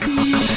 peace.